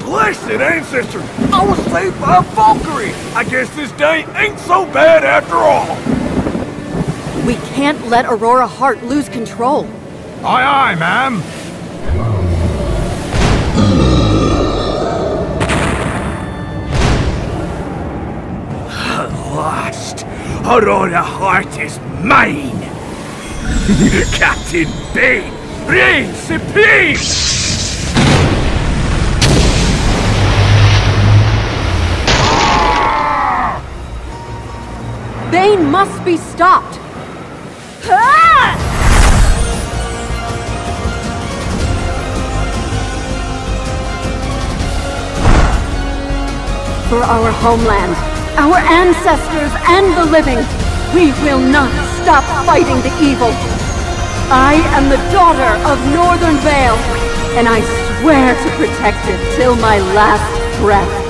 Blessed ancestor! I was saved by a Valkyrie! I guess this day ain't so bad after all! We can't let Aurora Heart lose control. Aye, aye, ma'am. At last, Aurora Heart is mine! Captain Bane, reign supreme! Bane must be stopped! For our homeland, our ancestors, and the living, we will not stop fighting the evil. I am the daughter of Northern Vale, and I swear to protect it till my last breath.